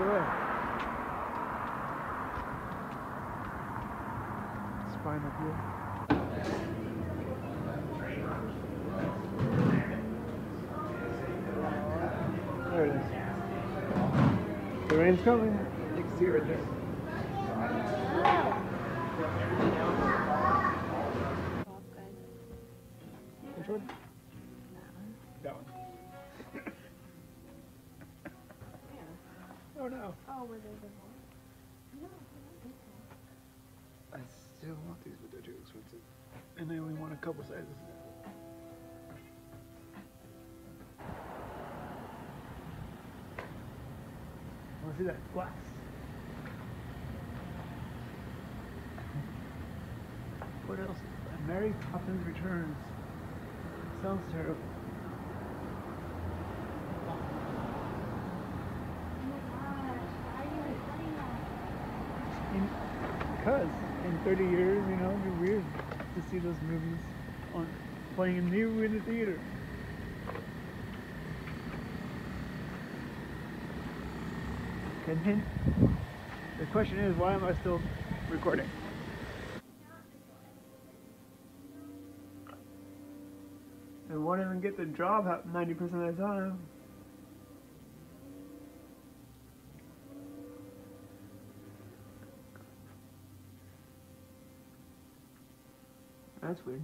over there. It's fine up here. The rain's coming. You can see it right there. Wow. Which? Oh? I still want these, but they're too expensive. And I only want a couple sizes. Want to see that glass? What else? Mary Poppins Returns. Sounds terrible. Oh my gosh, why are you recording that? In, because in 30 years, you know, it'd be weird to see those movies on playing new in the theater. And then the question is, why am I still recording? And won't even get the job 90% of the time. That's weird.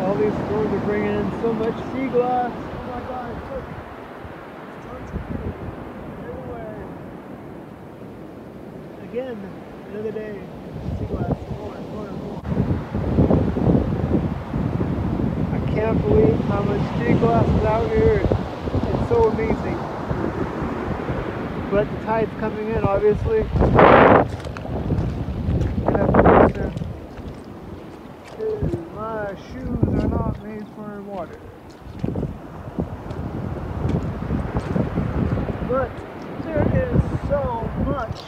All these stores are bringing in so much sea glass. Oh my god, look. Tons of it everywhere. Again, another day. More and more and more. I can't believe how much sea glass is out here. It's so amazing. But the tide's coming in, obviously. My shoes are not made for water. But there is so much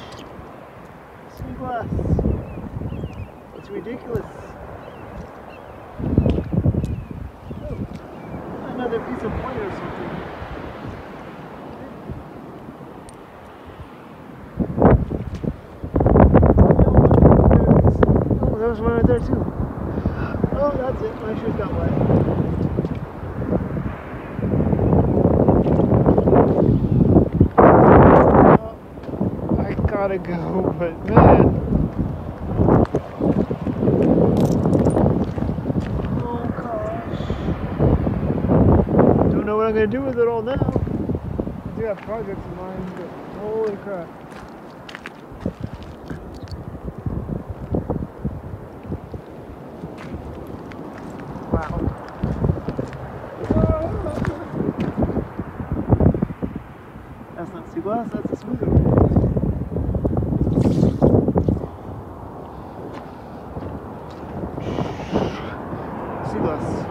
sea glass. It's ridiculous. Oh, another piece of wood or something. Oh, there's one right there too. Oh, that's it. My shoes got wet. Oh, I gotta go, but man. I'm gonna do with it all now. I do have projects in mind, but holy crap. Wow. That's not sea glass, that's a smoother Sea glass.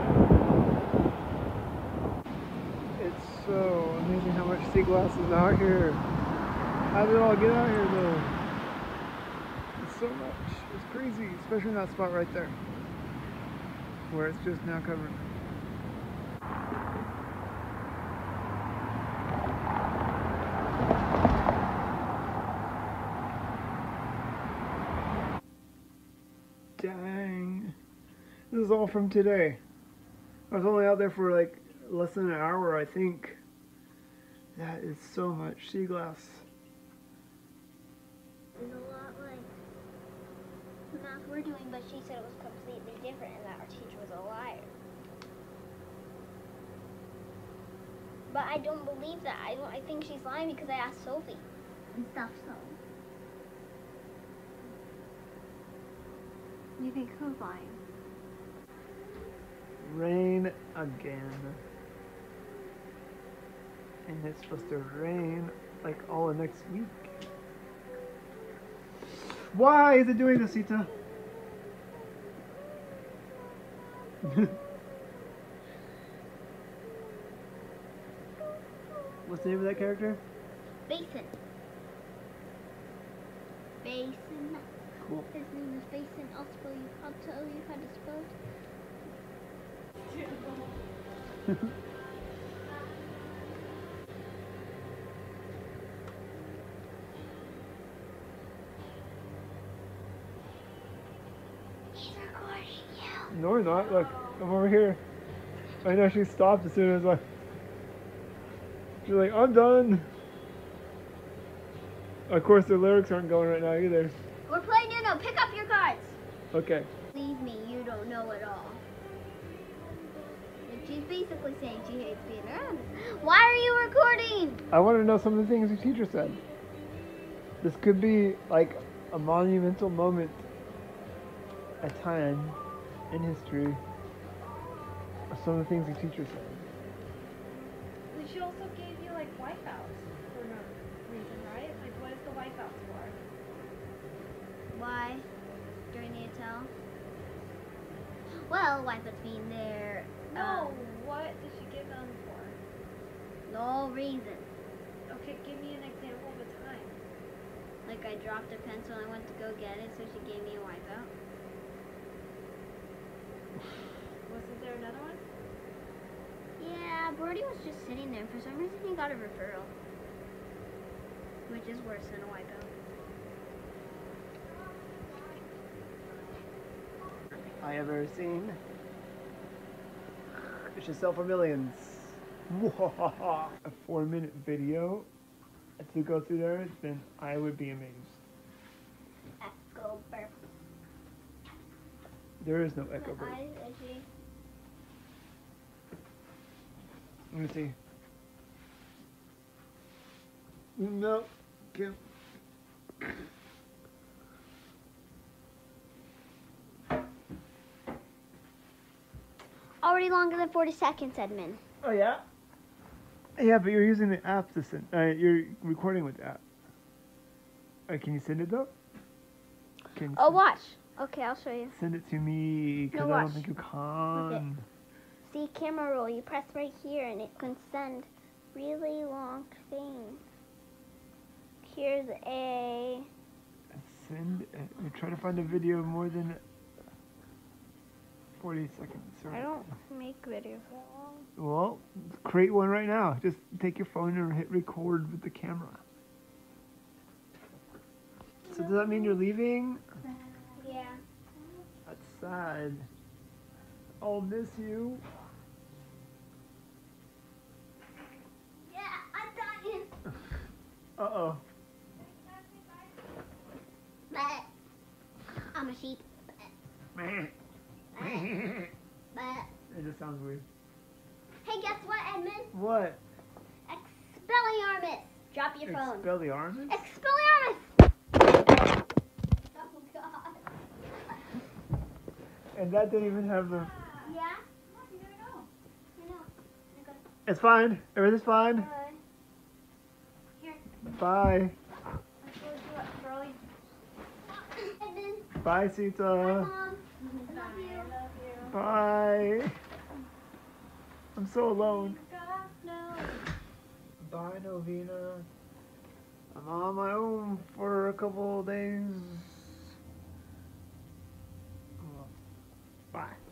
It's so amazing is out here. How did it all get out here though? It's so much. It's crazy, especially in that spot right there where it's just now covered. Dang. This is all from today. I was only out there for like less than an hour, I think. That is so much sea glass. There's a lot like not we're doing, but she said it was completely different and that our teacher was a liar. But I don't believe that. I don't. I think she's lying because I asked Sophie and stuff. So. You think who's lying? Rain again. And it's supposed to rain like all of next week. Why is it doing this, Sita? What's the name of that character? Basin. Basin. Cool. His name is Basin. I'll spell you. I'll tell you how to spell it. No, we're not. Look, I'm over here. I know she stopped as soon as I. She's like, I'm done. Of course, the lyrics aren't going right now either. We're playing Uno. Pick up your cards. Okay. Leave me. You don't know at all. And she's basically saying she hates being around us. Why are you recording? I want to know some of the things your teacher said. This could be like a monumental moment, a time in history of some of the things the teacher said. But she also gave you like wipeouts for no reason, right? Like what is the wipeouts for? Why? Do I need to tell? Well, why puts me in there? No, um, what did she give them for? no reason. Okay, give me an example of a time. Like I dropped a pencil and I went to go get it, so she gave me a wipeout. Wasn't there another one? Yeah, Brody was just sitting there. For some reason, he got a referral, which is worse than a wipeout. I have ever seen. It should sell for millions. a four minute video to go through there, then I would be amazed. Echo burp. There is no echo bird. Let me see. No, can't. Already longer than 40 seconds, Edmund. Oh yeah. Yeah, but you're using the app to send. Uh, you're recording with the app. Uh, can you send it though? Can Oh, watch. Okay, I'll show you. Send it to me because No, I don't think you can. See, camera roll. You press right here, and it can send really long things. Here's a. Send. Uh, we try to find a video more than forty seconds. or- I don't make videos that long. Well, create one right now. Just take your phone and hit record with the camera. So does that mean you're leaving? Yeah. I'll miss you. Yeah, I'm dying. Uh oh. I'm a sheep. it just sounds weird. hey, guess what, Edmund? What? Expelliarmus. Drop your phone. Expel the arms? Expelliarmus. Oh God. And that didn't even have the. Yeah. You never know. I know. I got It's fine. Everything's fine. it. Bye. Let's go do it, girly. Edmund. Bye, Bye, Sita. Mom. I love you. Bye. I'm so alone. Bye, Novena. I'm on my own for a couple of days. Bye.